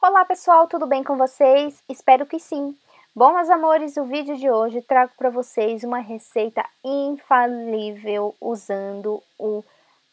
Olá pessoal, tudo bem com vocês? Espero que sim. Bom, meus amores, o vídeo de hoje trago para vocês uma receita infalível usando o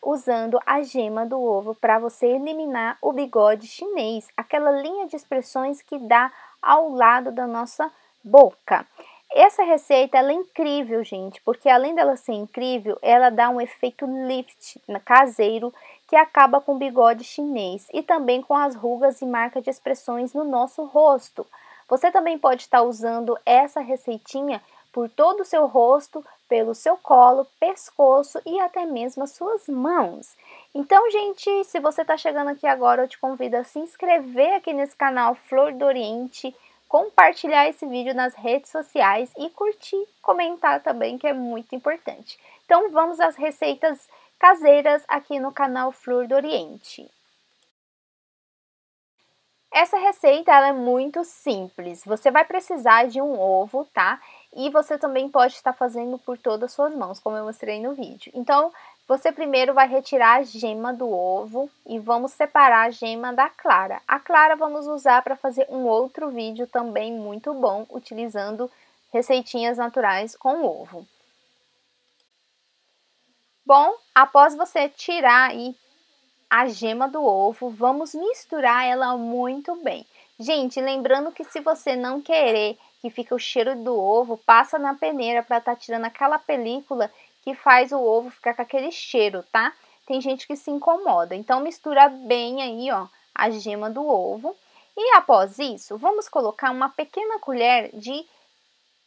usando a gema do ovo para você eliminar o bigode chinês, aquela linha de expressões que dá ao lado da nossa boca. Essa receita é incrível, gente, porque além dela ser incrível, ela dá um efeito lift caseiro que acaba com o bigode chinês e também com as rugas e marcas de expressões no nosso rosto. Você também pode estar usando essa receitinha por todo o seu rosto, pelo seu colo, pescoço e até mesmo as suas mãos. Então, gente, se você está chegando aqui agora, eu te convido a se inscrever aqui nesse canal Flor do Oriente, compartilhar esse vídeo nas redes sociais e curtir, comentar também, que é muito importante. Então, vamos às receitas caseiras aqui no canal Flor do Oriente. Essa receita ela é muito simples. Você vai precisar de um ovo, tá? E você também pode estar fazendo por todas as suas mãos, como eu mostrei no vídeo. Então, você primeiro vai retirar a gema do ovo e vamos separar a gema da clara. A clara vamos usar para fazer um outro vídeo também muito bom, utilizando receitinhas naturais com ovo. Bom, após você tirar aí a gema do ovo, vamos misturar ela muito bem. Gente, lembrando que se você não querer que fique o cheiro do ovo, passa na peneira para estar tá tirando aquela película que faz o ovo ficar com aquele cheiro, tá? Tem gente que se incomoda. Então mistura bem aí, ó, a gema do ovo. E após isso, vamos colocar uma pequena colher de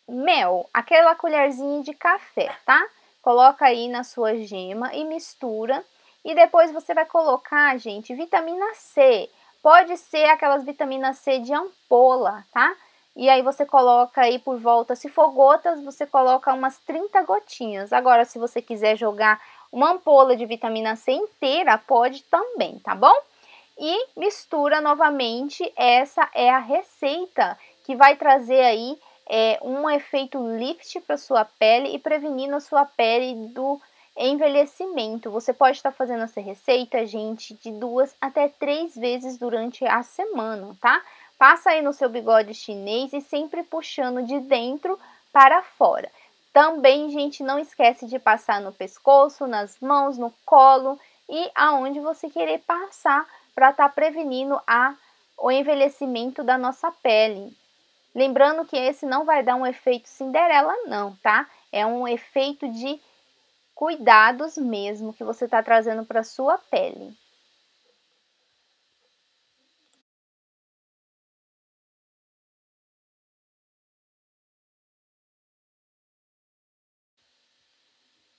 mel, aquela colherzinha de café, tá? Coloca aí na sua gema e mistura. E depois você vai colocar, gente, vitamina C. Pode ser aquelas vitaminas C de ampola, tá? E aí você coloca aí por volta, se for gotas, você coloca umas 30 gotinhas. Agora, se você quiser jogar uma ampola de vitamina C inteira, pode também, tá bom? E mistura novamente, essa é a receita que vai trazer aí é, um efeito lift para sua pele e prevenindo a sua pele do envelhecimento. Você pode estar fazendo essa receita, gente, de duas até três vezes durante a semana, tá? Passa aí no seu bigode chinês e sempre puxando de dentro para fora. Também, gente, não esquece de passar no pescoço, nas mãos, no colo e aonde você querer passar para estar tá prevenindo a, o envelhecimento da nossa pele. Lembrando que esse não vai dar um efeito Cinderela, não, tá? É um efeito de cuidados mesmo que você está trazendo para sua pele.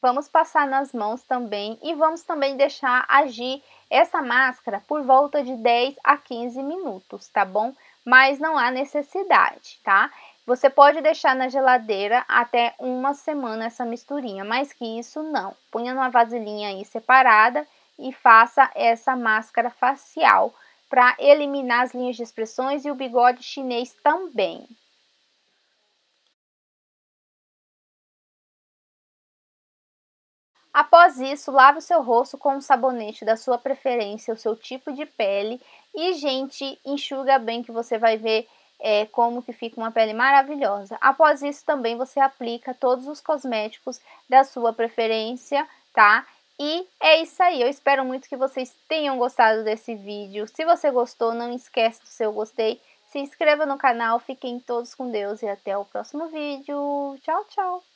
Vamos passar nas mãos também e vamos também deixar agir essa máscara por volta de 10 a 15 minutos, tá bom? mas não há necessidade, tá? Você pode deixar na geladeira até uma semana essa misturinha, mais que isso não. Ponha numa vasilhinha aí separada e faça essa máscara facial para eliminar as linhas de expressões e o bigode chinês também. Após isso, lave o seu rosto com um sabonete da sua preferência, o seu tipo de pele e, gente, enxuga bem que você vai ver é, como que fica uma pele maravilhosa. Após isso, também você aplica todos os cosméticos da sua preferência, tá? E é isso aí, eu espero muito que vocês tenham gostado desse vídeo. Se você gostou, não esquece do seu gostei. Se inscreva no canal, fiquem todos com Deus e até o próximo vídeo. Tchau, tchau!